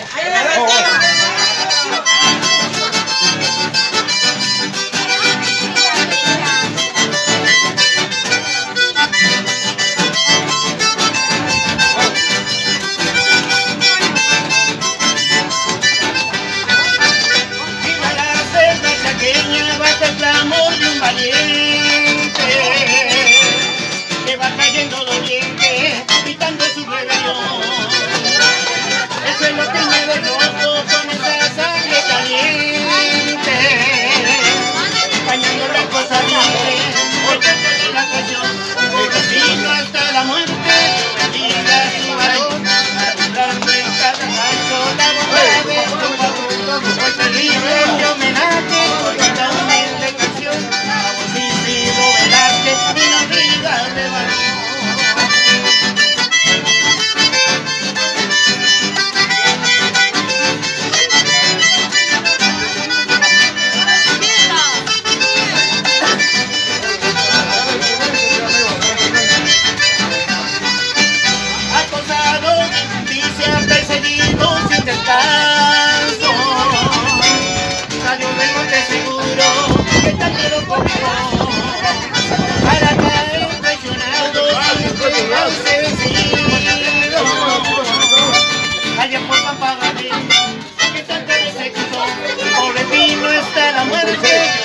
Viva la sede, se ha quedado el muerto de un valiente que va cayendo. I'm gonna take